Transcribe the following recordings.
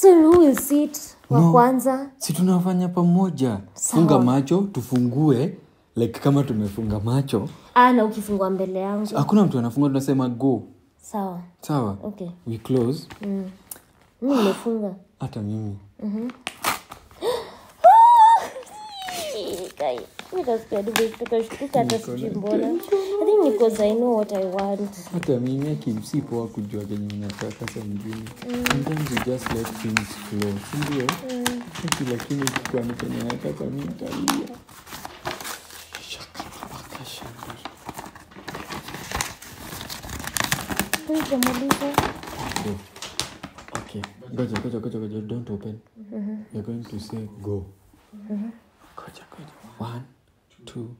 so who will sit wa No. kwanza. Si tunafanya pamoja. Sawa. funga macho tufungue like kama tumefunga macho. Ah, na ukifungua mbele yangu. Hakuna mtu anafunga tunasema go. Sawa. Sawa. Okay. We close. Mm. mi nimefunga. Hata mimi. Kai, mi nasikia nimeshtuka shtuka hata sijui mbona i think because i know what i want hata mimi akimsi poa kujua kenye unataka sa mjini sometimes you just let things flow sindio Ati lakini kwani kenye nataka mi ntalia jamaliza Go. Okay. Goja, goja, goja, goja. Don't open. You're going to say go. Goja, goja. One, two,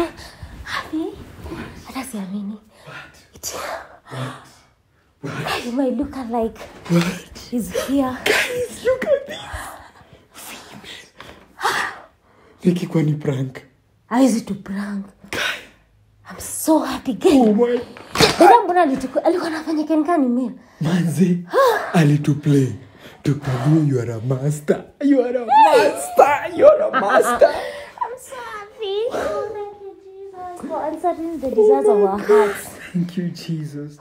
What? hata siamini. What? What? What? You might look alike. What? he's here. Guys, look at this. Vicky, kwa ni prank. How is it to prank. I'm so happy guys. Oh my Dada mbona alituko alikuwa anafanya kenkani mimi. Manzi ah. Alitoplay. To tell you you are a master. You are a master. You are a ah, ah, master. I'm so happy. Oh for answering the desires of our hearts. thank you jesus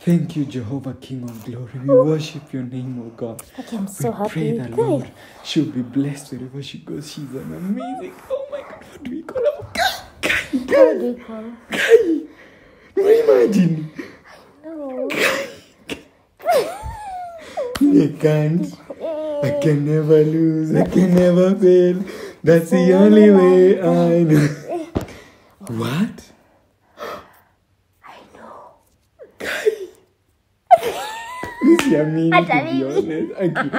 thank you jehovah king of glory we worship your name o god Okay, I'm so we pray happy. that Guys, lord she'll be blessed wherever she goes she's an amazing oh my god what do we call her Kai, Kai, how do you call? Kai. imagine No. I can't. I can never lose. I can never fail. That's the only way I know. What? I know. This is me, to be honest. Okay.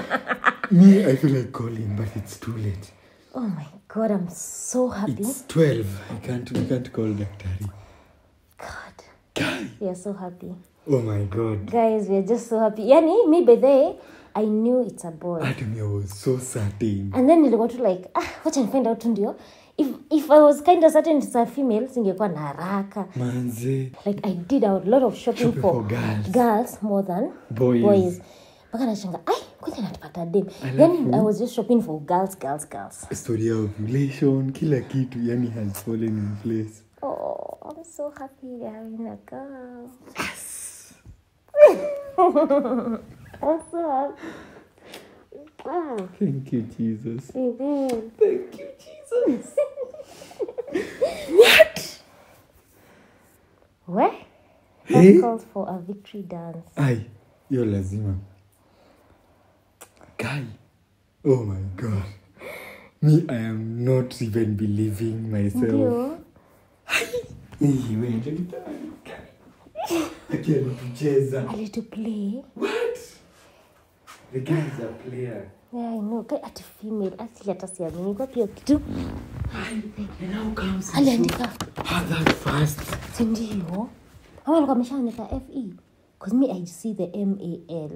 Me, I feel like calling, but it's too late. Oh my god, I'm so happy. It's 12. I can't, we can't call Daktari. God, Guy. we are so happy. Oh my god. Guys, we are just so happy. Yani, me by the I knew it's a boy. I was so certain. And then nilikuwa tu like, ah, wacha nifind out tu ndio. If, if I was kind of certain it's a female, singekuwa na haraka. Manze. Like I did a lot of shopping, Shopping for, for girls. girls more than Boys. boys. Mpaka nashanga, ai, kuja natupata dem. Alafu- Then I was just shopping for girls, girls, girls. Story of relation, kila kitu, yani has fallen in place. Oh, I'm so happy having a girl. I'm so happy. Ah, Thank you, Jesus. mhm. Thank you, Jesus. Where? Hey? That calls for a victory dance. Ai, hiyo lazima. Guy. Oh my god. Me, I am not even believing myself. Ndio. Hii, wewe, ndio nitani. Kai. Aki alitucheza. Ali to play. What? The guy is a player. Yeah, I know. Kai ati female. Ati hata siamini kwa pia kitu. And how comes he Aliandika had that fast? si ndio? Ama alikuwa ameshaandika FE. Cause me I see the M A L.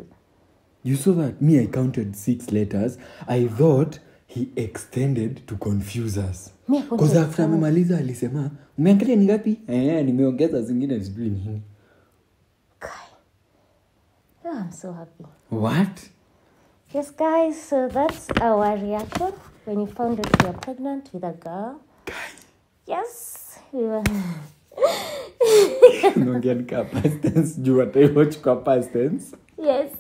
You saw that? Me, I counted six letters. I thought he extended to confuse us. Me I counted Because after five. amemaliza alisema umeangalia ni ngapi eh, nimeongeza zingine sijui nini Kai. Oh, I'm so happy. what Yes, guys, so that's our reaction when you found out you are pregnant with a girl. Yes, we were. unaongea ni ka past tense juu wataiwatch kwa past tense Yes,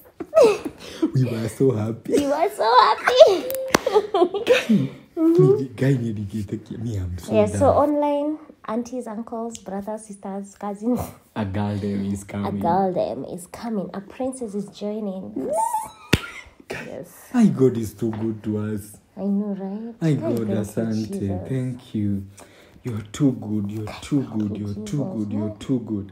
we were so happy we were so happy. Guy nedigitakia me I'm so yeah, so online, aunties, uncles, brothers, sisters, cousins. A girl them is coming. A girl them is coming. A princess is joining us. Yes. My God is too good to us. I know, right? My Guys, God, Asante. Thank you. You're too good. You're too good. you, You're too good. You're too good.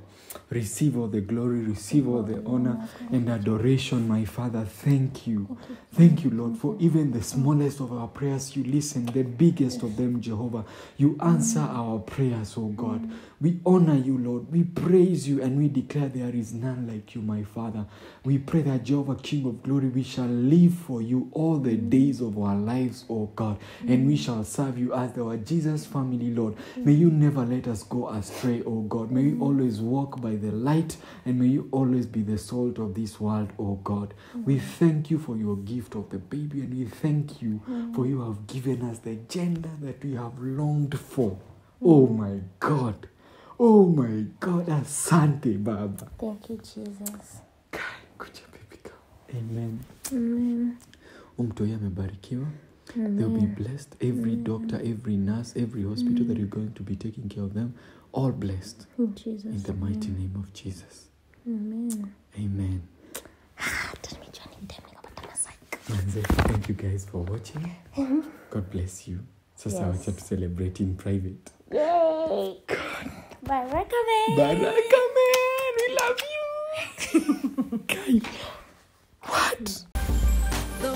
Receive all the glory, receive all the honor and adoration, my Father. Thank you. Thank you, Lord, for even the smallest of our prayers you listen, the biggest of them, Jehovah. You answer our prayers, oh God. We honor you, Lord. We praise you and we declare there is none like you, my Father. We pray that Jehovah, King of glory, we shall live for you all the days of our lives, oh God, and we shall serve you as Wajesus family, Lord. May you never let us go astray, O God. May we always walk by the light and may you always be the salt of this world, O God. We thank you for your gift of the baby and we thank you for you have given us the gender that we have longed for. Oh my God. Oh my God. Asante, Baba. Thank you, Jesus. Kuja baby girl. Amen. Amen. Umtoi amebarikiwa. Amen. They'll be blessed. Every Amen. doctor, every nurse, every hospital that you're going to be taking care of them, all blessed. In Jesus. In the mighty name of Jesus. Amen. Amen. Ah, thank you guys for watching. Mm-hmm. God bless you. So we're celebrating in private. Yay! God. Baraka man. Baraka man. We love you. okay. what? The